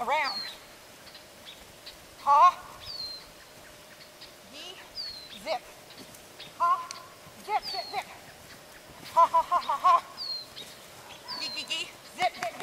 around. Ha, ye, zip. Ha, zip, zip, zip. Ha, ha, ha, ha, ha. Ye, ye, ye, zip, zip.